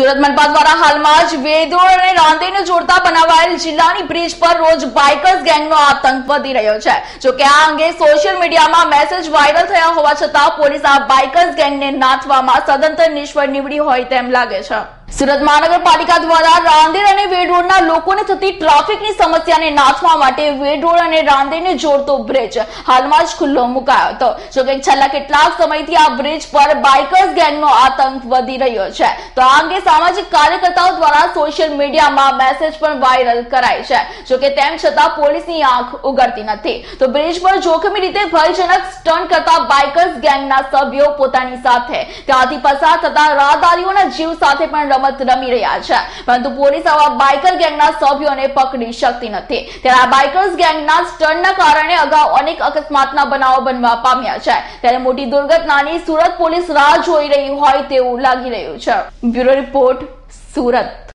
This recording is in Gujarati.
સુરત મનપા દ્વારા હાલમાં જ વેદોળ અને રાંદેને જોડતા બનાવાયેલ જિલ્લાની બ્રિજ પર રોજ બાઇકર્સ ગેંગનો આતંક વધી રહ્યો છે. જો કે આ અંગે સોશિયલ મીડિયામાં મેસેજ વાયરલ થયા હોવા છતાં પોલીસ આ બાઇકર્સ ગેંગને નાથવામાં સદંતર નિષ્ફળ નીવડી હોય તેમ લાગે છે. સુરત મહાનગરપાલિકા દ્વારા રાંદેર લોકોને થતી ટ્રાફિકની સમસ્યાને નાથવા માટે વેડોળ અને રાંદેરને જોડતો બ્રિજ હાલમાં જ ખુલ્લો મુકાયો હતો. જોકે છેલ્લા કેટલાક સમયથી આ બ્રિજ પર બાઇકર્સ ગેંગનો આતંક વધી રહ્યો છે. તો આ અંગે સામાજિક કાર્યકર્તાઓ દ્વારા સોશિયલ મીડિયામાં મેસેજ પણ વાયરલ કરાય છે. જોકે તેમ છતાં પોલીસની આંખ ઉગડતી નથી. તો બ્રિજ પર જોખમી રીતે ભયજનક સ્ટન્ટ કરતા બાઇકર્સ ગેંગના સભ્યો પોતાની સાથે. ત્યાંથી પસાર થતા રાહદારીઓના જીવ સાથે પણ રમત રમી રહ્યા છે. પરંતુ પોલીસ આવા બાઇકર ગેંગના સભ્યોને પકડી શકતી નથી. ત્યારે આ બાઇકર્સ ગેંગના સ્ટન્ટના કારણે અગાઉ અનેક અકસ્માતના બનાવો બનવા પામ્યા છે. ત્યારે મોટી દુર્ઘટનાની સુરત પોલીસ રાહ જોઈ રહી હોય તેવું લાગી રહ્યું છે. Bureau report Surat.